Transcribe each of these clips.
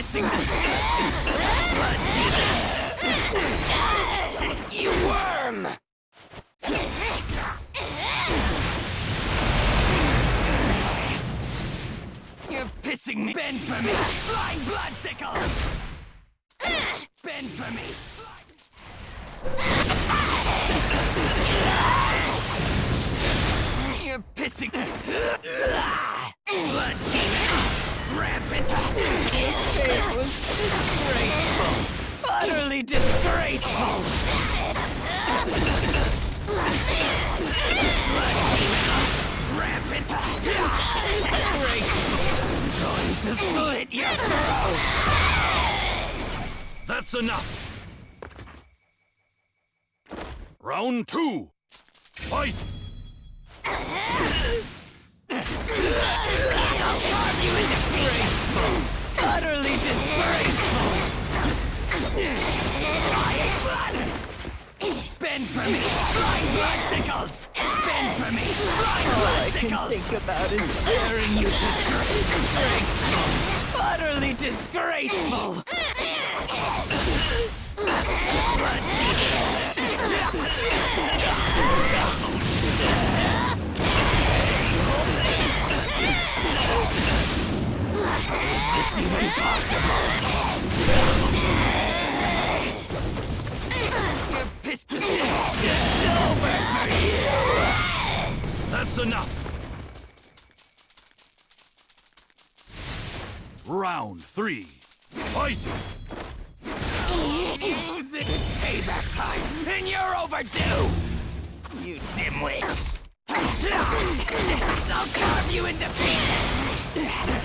pissing me. Blood demon. You worm! You're pissing me. Bend for me. Flying blood sickles. Bend for me. You're pissing. Blood demon. Rampant. It was disgraceful. Utterly disgraceful. Rampant. Disgraceful. I'm going to slit your throat. That's enough! Round two! Fight! Disgraceful! Utterly disgraceful! Flying blood! Bend for me! Flying blood sickles! Bend for me! Flying blood sickles! think about is Tearing you to shreds! Disgraceful! Utterly disgraceful! Blood even possible? You're pissed. It's over for you! That's enough! Round three! Fight! Use it! It's payback time, and you're overdue! You dimwit! I'll carve you into pieces!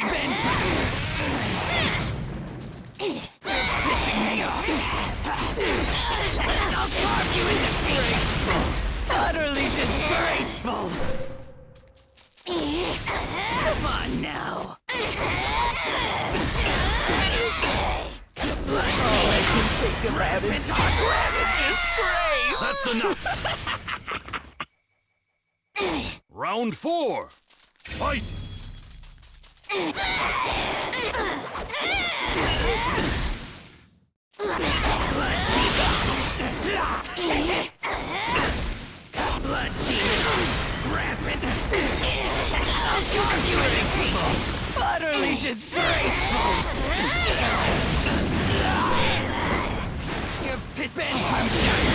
Ben. Pissing me off. I'll carve you into disgraceful. Utterly disgraceful. Come on now. Think about is rabbit Disgrace. That's enough! Round four! Fight! Blood demons. Rampant. I'll carve you into pieces. Disgraceful. You're pissed Ben from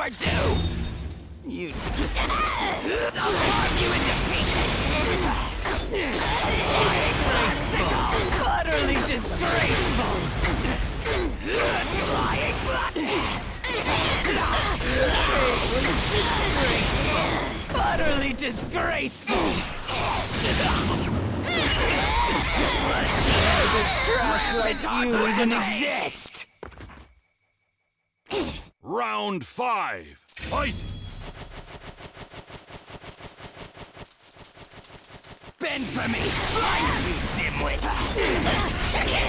overdue. You. I'll carve you into pieces. Disgraceful. Utterly disgraceful. Flying blood. Disgraceful. Utterly disgraceful. this trash like you You is even an exist. Round five! Fight! Bend for me! Fly, you dimwit!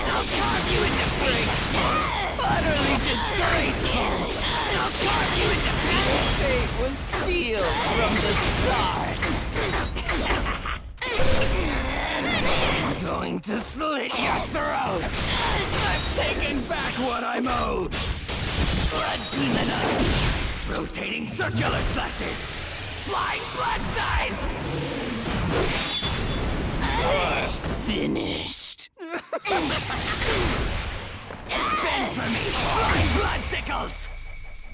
I'll carve you into graceful! Utterly disgraceful! I'll carve you into pieces! Fate was sealed from the start. I'm going to slit your throat! I'm taking back what I'm owed! Blood demon! Rotating circular slashes! Flying blood signs! You're finished! Bend for me! Flying blood sickles!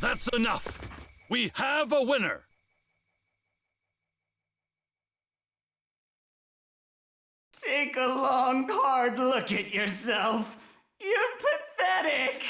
That's enough! We have a winner! Take a long, hard look at yourself. You're pathetic.